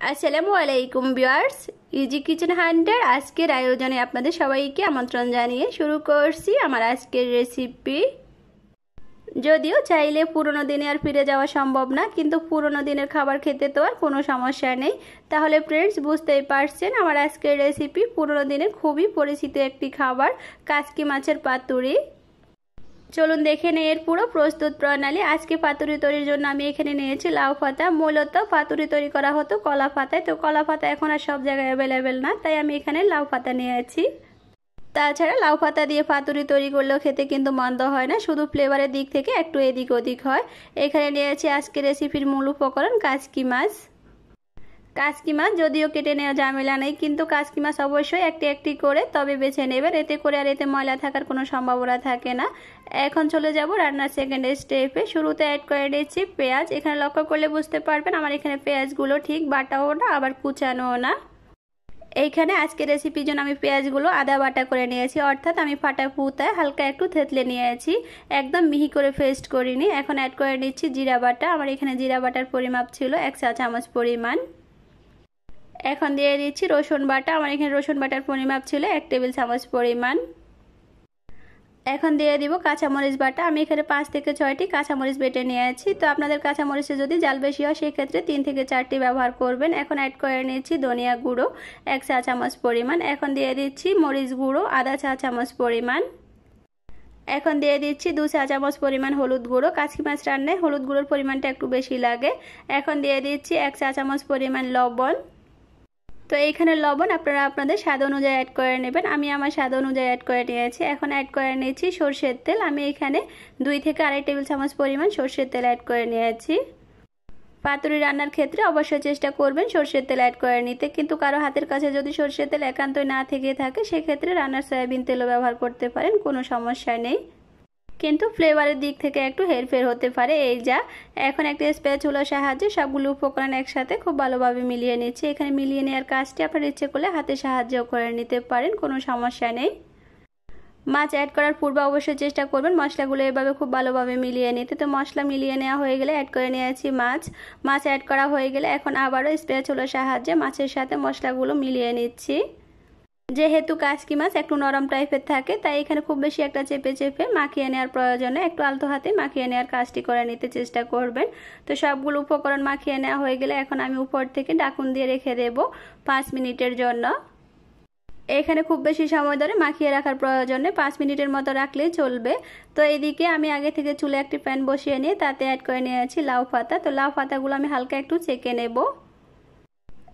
আসসালামু আলাইকুম বিয়ার্স easy kitchen হান্ডার আজকের আয়োজনে আপনাদের সবাইকে আমন্ত্রণ জানিয়ে শুরু করছি আমার আজকের রেসিপি যদিও চাইলে পুরনো দিনে আর ফিরে যাওয়া সম্ভব না, কিন্তু পুরনো দিনের খাবার খেতে তো আর কোনো সমস্যা নেই। তাহলে ফ্রেন্ডস বুঝতেই পারছেন আমার আজকের রেসিপি পুরনো দিনের খুবই পরিচিত একটি খাবার, কাচকি মাছের পাতুরি। চলুন দেখে নেই এর পুরো প্রস্তুত প্রণালী। আজকে পাতুরি তৈরির জন্য আমি এখানে নিয়েছি লাউ পাতা। মূলত পাতুরি তৈরি করা হতো কলা পাতায়। তো কলা পাতা এখন আর সব জায়গায় অ্যাভেলেবেল না, তাই আমি এখানে লাউ পাতা নিয়েছি তাছাড়া লাউ পাতা দিয়ে পাতুরি তৈরি করলেও খেতে কিন্তু মন্দ হয় না, শুধু ফ্লেভারের দিক থেকে একটু এদিক ওদিক হয়। এখানে নিয়েছি আজকে রেসিপির মূল উপকরণ কাজকি মাছ। কাজকি মাছ যদিও কেটে নেওয়া ঝামেলা নেই, কিন্তু কাজকি মাছ অবশ্যই একটি একটি করে তবে বেছে নেবেন এতে করে আর এতে ময়লা থাকার কোনো সম্ভাবনা থাকে না। এখন চলে যাব রান্নার সেকেন্ড স্টেপে শুরুতে অ্যাড করে দিচ্ছি পেঁয়াজ। এখানে লক্ষ্য করলে বুঝতে পারবেন আমার এখানে পেঁয়াজগুলো ঠিক বাটাও না, আবার কুচানোও না। এইখানে আজকে রেসিপির জন্য আমি পেঁয়াজগুলো আদা বাটা করে নিয়েছি। অর্থাৎ আমি ফাটা পুতায় হালকা একটু থেতলে নিয়েছি। একদম মিহি করে ফেস্ট করিনি। এখন অ্যাড করে নিচ্ছি জিরা বাটা। আমার এখানে জিরা বাটার পরিমাপ ছিল এক চা চামচ পরিমাণ। এখন দিয়ে দিচ্ছি রসুন বাটা। আমার এখানে রসুন বাটার পরিমাপ ছিল এক টেবিল চামচ পরিমাণ। এখন দিয়ে দিব কাঁচামরিচ বাটা। আমি এখানে পাঁচ থেকে ছয়টি কাঁচামরিচ বেটে নিয়েছি। তো আপনাদের কাঁচামরিচে যদি জাল বেশি হয়, সেক্ষেত্রে তিন থেকে চারটি ব্যবহার করবেন। এখন অ্যাড করে নিচ্ছি ধনিয়া গুঁড়ো, এক চা চামচ পরিমাণ। এখন দিয়ে দিচ্ছি মরিচ গুঁড়ো, আধা চা চামচ পরিমাণ। এখন দিয়ে দিচ্ছি দু চা চামচ পরিমাণ হলুদ গুঁড়ো। কাঁচকি মাছ রান্নায় হলুদ গুঁড়োর পরিমাণটা একটু বেশি লাগে। এখন দিয়ে দিচ্ছি এক চা চামচ পরিমাণ লবণ। তো এইখানে লবণ আপনারা আপনাদের স্বাদ অনুযায়ী অ্যাড করে নেবেন। আমি আমার স্বাদ অনুযায়ী অ্যাড করে নিয়েছি। এখন অ্যাড করে নিয়েছি সর্ষের তেল। আমি এখানে দুই থেকে আড়াই টেবিল চামচ পরিমাণ সর্ষের তেল অ্যাড করে নিয়েছি। পাতুরি রান্নার ক্ষেত্রে অবশ্যই চেষ্টা করবেন সর্ষের তেল অ্যাড করে নিতে। কিন্তু কারও হাতের কাছে যদি সর্ষের তেল একান্তই না থেকে থাকে, সেক্ষেত্রে রান্নার সয়াবিন তেলও ব্যবহার করতে পারেন। কোনো সমস্যা নেই। কিন্তু ফ্লেভারের দিক থেকে একটু হেরফের হতে পারে, এই যা। এখন একটা স্প্যাচুলার সাহায্যে সবগুলো উপকরণ একসাথে খুব ভালোভাবে মিলিয়ে নিচ্ছি। এখানে মিলিয়ে নেওয়ার কাজটি আপনার ইচ্ছে করলে হাতে সাহায্য করে নিতে পারেন, কোনো সমস্যা নেই। মাছ অ্যাড করার পূর্বে অবশ্যই চেষ্টা করবেন মশলাগুলো এভাবে খুব ভালোভাবে মিলিয়ে নিতে। তো মশলা মিলিয়ে নেওয়া হয়ে গেলে অ্যাড করে নিয়েছি মাছ। মাছ অ্যাড করা হয়ে গেলে এখন আবারও স্প্যাচুলার সাহায্যে মাছের সাথে মশলাগুলো মিলিয়ে নিচ্ছি। যেহেতু কাশকি মাছ একটু নরম টাইপের থাকে, তাই এখানে খুব বেশি একটা চেপে চেপে মাখিয়ে নেওয়ার প্রয়োজনে একটু আলতো হাতে মাখিয়ে নেওয়ার কাজটি করে নিতে চেষ্টা করবেন। তো সবগুলো উপকরণ মাখিয়ে নেওয়া হয়ে গেলে এখন আমি উপর থেকে ডাকুন দিয়ে রেখে দেব পাঁচ মিনিটের জন্য। এখানে খুব বেশি সময় ধরে মাখিয়ে রাখার প্রয়োজনে পাঁচ মিনিটের মতো রাখলেই চলবে। তো এদিকে আমি আগে থেকে চুলে একটি প্যান বসিয়ে নিয়ে তাতে অ্যাড করে নিয়েছি লাউ পাতা। তো লাউ পাতাগুলো আমি হালকা একটু চেকে নেব।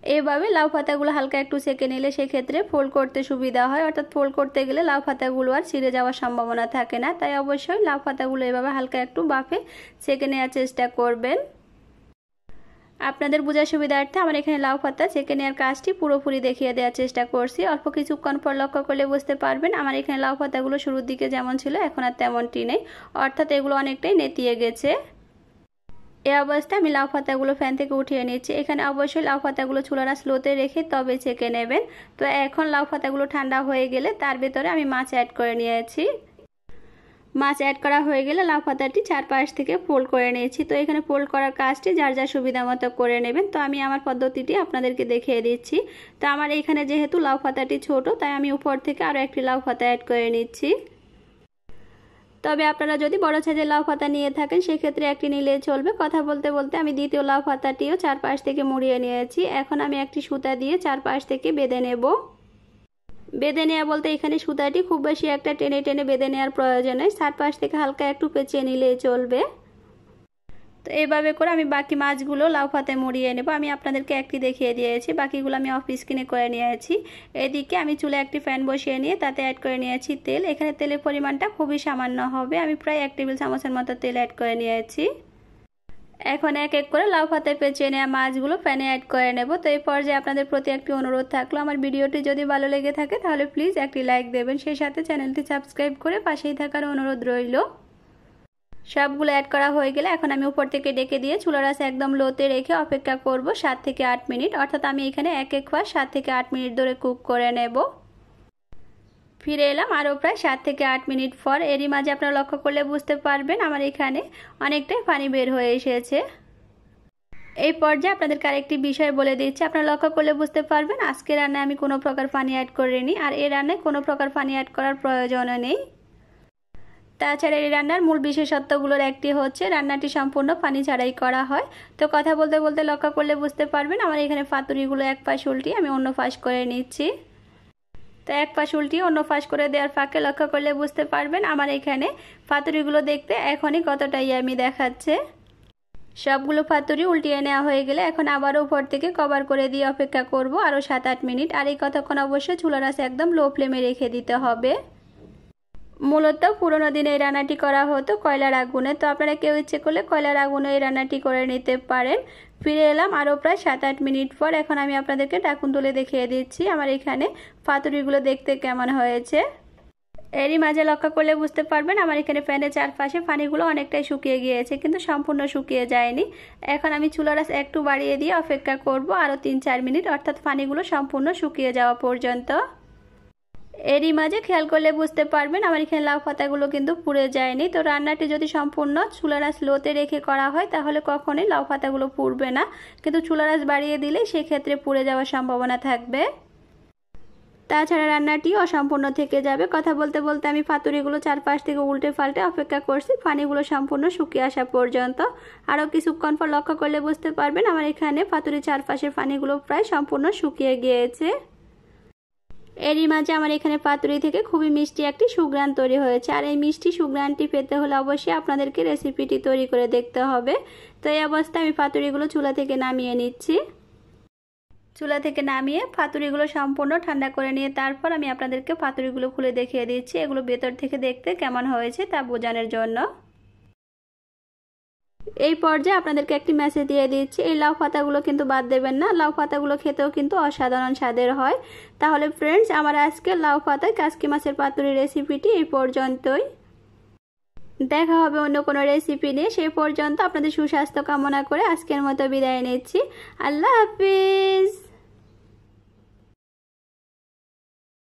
এভাবে লাউ পাতাগুলো হালকা একটু সেঁকে নিলে সেক্ষেত্রে ফোল্ড করতে সুবিধা হয়। অর্থাৎ ফোল্ড করতে গেলে লাউ পাতাগুলো আর ছিঁড়ে যাওয়ার সম্ভাবনা থাকে না। তাই অবশ্যই লাউ পাতাগুলো এভাবে হালকা একটু বাফে সেঁকে নেওয়ার চেষ্টা করবেন। আপনাদের বোঝার সুবিধার্থে আমার এখানে লাউ পাতা চেকে নেওয়ার কাজটি পুরোপুরি দেখিয়ে দেওয়ার চেষ্টা করছি। অল্প কিছুক্ষণ পর লক্ষ্য করলে বুঝতে পারবেন আমার এখানে লাউ পাতাগুলো শুরুর দিকে যেমন ছিল, এখন আর তেমনটি নেই। অর্থাৎ এগুলো অনেকটাই নেতিয়ে গেছে। এ অবস্থায় আমি লাউ পাতাগুলো ফ্যান থেকে উঠিয়ে নিচ্ছি এখানে অবশ্যই লাউ পাতাগুলো চুলারা স্লোতে রেখে তবে ছেঁকে নেবেন। তো এখন লাউ পাতাগুলো ঠান্ডা হয়ে গেলে তার ভেতরে আমি মাছ অ্যাড করে নিয়েছি। মাছ অ্যাড করা হয়ে গেলে লাউ পাতাটি চারপাশ থেকে ফোল্ড করে নিয়েছি। তো এখানে ফোল্ড করার কাজটি যার যার সুবিধা মতো করে নেবেন। তো আমি আমার পদ্ধতিটি আপনাদেরকে দেখিয়ে দিচ্ছি। তো আমার এখানে যেহেতু লাউ পাতাটি ছোট, তাই আমি উপর থেকে আরও একটি লাউ পাতা অ্যাড করে নিচ্ছি। তবে আপনারা যদি বড় সাইজের লাউ পাতা নিয়ে থাকেন, সেক্ষেত্রে একটি নিলে চলবে। কথা বলতে বলতে আমি দ্বিতীয় লাউ পাতাটিও চারপাশ থেকে মুড়িয়ে নিয়েছি। এখন আমি একটি সুতা দিয়ে চারপাশ থেকে বেঁধে নেব। বেঁধে নেওয়া বলতে এখানে সুতাটি খুব বেশি একটা টেনে টেনে বেঁধে নেওয়ার প্রয়োজন নেই। চারপাশ থেকে হালকা একটু পেঁচিয়ে নিলে চলবে। তো এইভাবে করে আমি বাকি মাছগুলো লাউ পাতায় মুড়িয়ে নেব। আমি আপনাদেরকে একটি দেখিয়ে দিয়েছি, বাকিগুলো আমি অফ স্ক্রিনে করে নিয়েছি। এদিকে আমি চুলে একটি ফ্যান বসিয়ে নিয়ে তাতে অ্যাড করে নিয়েছি তেল। এখানে তেলের পরিমাণটা খুবই সামান্য হবে। আমি প্রায় এক টেবিল চামচের মতো তেল অ্যাড করে নিয়েছি। এখন এক এক করে লাউ পাতায় পেঁচিয়ে নেওয়া মাছগুলো প্যানে অ্যাড করে নেব। তো এই পর্যায়ে আপনাদের প্রতি একটি অনুরোধ থাকল, আমার ভিডিওটি যদি ভালো লেগে থাকে তাহলে প্লিজ একটি লাইক দেবেন। সেই সাথে চ্যানেলটি সাবস্ক্রাইব করে পাশেই থাকার অনুরোধ রইল। সবগুলো অ্যাড করা হয়ে গেলে এখন আমি উপর থেকে ডেকে দিয়ে চুলার আঁচ একদম লোতে রেখে অপেক্ষা করব সাত থেকে আট মিনিট। অর্থাৎ আমি এখানে এক এক ফার সাত থেকে আট মিনিট ধরে কুক করে নেব। ফিরে এলাম আরও প্রায় সাত থেকে আট মিনিট পর। এরই মাঝে আপনারা লক্ষ্য করলে বুঝতে পারবেন আমার এখানে অনেকটাই পানি বের হয়ে এসেছে। এই পর্যায়ে আপনাদেরকে আরেকটি বিষয় বলে দিচ্ছি। আপনারা লক্ষ্য করলে বুঝতে পারবেন আজকে রান্নায় আমি কোনো প্রকার পানি অ্যাড করিনি। আর এই রান্নায় কোনো প্রকার পানি অ্যাড করার প্রয়োজনও নেই। তাছাড়া এই রান্নার মূল বিশেষত্বগুলোর একটি হচ্ছে রান্নাটি সম্পূর্ণ পানি ছাড়াই করা হয়। তো কথা বলতে বলতে লক্ষ্য করলে বুঝতে পারবেন, আমার এখানে পাতুরিগুলো এক পাশ উল্টি আমি অন্য পাশ করে নিচ্ছি। তো এক পাশ উল্টি অন্য পাশ করে দেওয়ার ফাঁকে লক্ষ্য করলে বুঝতে পারবেন, আমার এখানে পাতুরিগুলো দেখতে এখনই কতটাই আমি দেখাচ্ছে। সবগুলো পাতুরি উল্টিয়ে নেওয়া হয়ে গেলে এখন আবারও উপর থেকে কভার করে দিয়ে অপেক্ষা করব আরও সাত আট মিনিট। আর এই কতক্ষণ অবশ্যই চুলার আছে একদম লো ফ্লেমে রেখে দিতে হবে। মূলত পুরোনো দিনে এই রান্নাটি করা হতো কয়লার আগুনে। তো আপনারা কেউ ইচ্ছে করলে কয়লার আগুনে এই রান্নাটি করে নিতে পারেন। ফিরে এলাম আরও প্রায় সাত আট মিনিট পর। এখন আমি আপনাদেরকে ডাকুন তুলে দেখিয়ে দিচ্ছি আমার এখানে পাতুরিগুলো দেখতে কেমন হয়েছে। এরই মাঝে লক্ষ্য করলে বুঝতে পারবেন আমার এখানে প্যানের চারপাশে পানিগুলো অনেকটাই শুকিয়ে গিয়েছে, কিন্তু সম্পূর্ণ শুকিয়ে যায়নি। এখন আমি চুলার একটু বাড়িয়ে দিয়ে অপেক্ষা করব আরও তিন চার মিনিট, অর্থাৎ পানিগুলো সম্পূর্ণ শুকিয়ে যাওয়া পর্যন্ত। এরই মাঝে খেয়াল করলে বুঝতে পারবেন, আমার এখানে লাউ পাতাগুলো কিন্তু পুড়ে যায়নি। তো রান্নাটি যদি সম্পূর্ণ চুলারাস লোতে রেখে করা হয়, তাহলে কখনোই লাউ পাতাগুলো পুড়বে না। কিন্তু চুলারাস বাড়িয়ে দিলে সেক্ষেত্রে পুড়ে যাওয়ার সম্ভাবনা থাকবে। তাছাড়া রান্নাটি অসম্পূর্ণ থেকে যাবে। কথা বলতে বলতে আমি পাতুরিগুলো চারপাশ থেকে উল্টে পাল্টে অপেক্ষা করছি। পানিগুলো সম্পূর্ণ শুকিয়ে আসা পর্যন্ত। আরও কিছুক্ষণ পর লক্ষ্য করলে বুঝতে পারবেন, আমার এখানে ফাতুরি চারপাশের পানিগুলো প্রায় সম্পূর্ণ শুকিয়ে গিয়েছে। এরই মাঝে আমার এখানে পাতুরি থেকে খুবই মিষ্টি একটি সুগ্রান তৈরি হয়েছে। আর এই মিষ্টি সুগ্রানটি পেতে হলে অবশ্যই আপনাদেরকে রেসিপিটি তৈরি করে দেখতে হবে। তো এই অবস্থায় আমি পাতুরিগুলো চুলা থেকে নামিয়ে নিচ্ছি। চুলা থেকে নামিয়ে পাতুরিগুলো সম্পূর্ণ ঠান্ডা করে নিয়ে তারপর আমি আপনাদেরকে পাতুরিগুলো খুলে দেখিয়ে দিচ্ছি। এগুলো ভেতর থেকে দেখতে কেমন হয়েছে তা বোঝানোর জন্য। এই পর্যায়ে আপনাদেরকে একটি মেসেজ দিয়ে দিচ্ছি, এই লাউ পাতাগুলো কিন্তু বাদ দেবেন না। লাউ পাতাগুলো খেতেও কিন্তু অসাধারণ স্বাদের হয়। তাহলে ফ্রেন্ডস আমার আজকে লাউ পাতায় কাসকি মাছের পাতুরি রেসিপিটি এই পর্যন্তই। দেখা হবে অন্য কোনো রেসিপি নিয়ে। সেই পর্যন্ত আপনাদের সুস্বাস্থ্য কামনা করে আজকের মতো বিদায় নিচ্ছি। আল্লাহ হাফিজ!